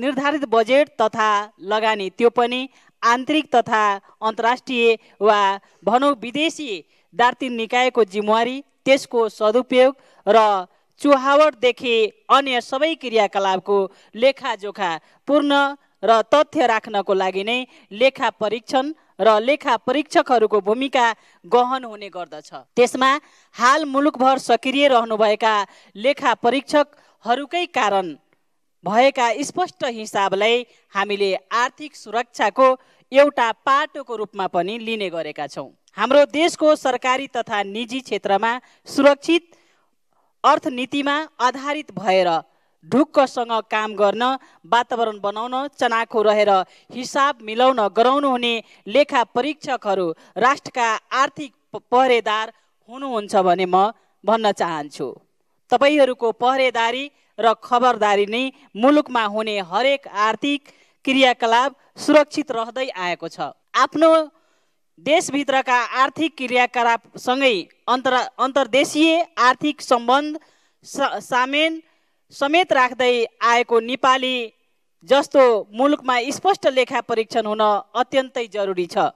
निर्धारित बजेट तथा लगानी त्यो पनि आन्तरिक तथा अन्तर्राष्ट्रिय वा भनौँ विदेशी दार्तिन निकायको जिम्मेवारी त्यसको सदुपयोग र चुहावटदेखि अन्य सबै क्रियाकलापको लेखाजोखा पूर्ण र तथ्य राख्नको लागि नै लेखा परीक्षण र लेखा परीक्षकहरूको भूमिका गहन हुने गर्दछ। त्यसमा हाल मुलुकभर सक्रिय रहनुभएका लेखा परीक्षकहरूकै कारण भएका स्पष्ट हिसाबलाई हामीले आर्थिक सुरक्षाको एउटा पाटोको रूपमा पनि लिने गरेका छौँ। हाम्रो देशको सरकारी तथा निजी क्षेत्रमा सुरक्षित अर्थनीतिमा आधारित भएर ढुक्कसँग काम गर्न वातावरण बनाउन चनाखो रहेर हिसाब मिलाउन गराउनु हुने लेखा परीक्षकहरू राष्ट्रका आर्थिक पहरेदार हुनुहुन्छ भने म भन्न चाहन्छु। तपाईँहरूको पहरेदारी र खबरदारी नै मुलुकमा हुने हरेक आर्थिक क्रियाकलाप सुरक्षित रहँदै आएको छ। आफ्नो देशभित्रका आर्थिक क्रियाकलापसँगै अन्तर अन्तर्देशीय आर्थिक सम्बन्ध सामेन समेत राख्दै आएको नेपाली जस्तो मुलुकमा स्पष्ट लेखा परीक्षण हुन अत्यन्तै जरुरी छ।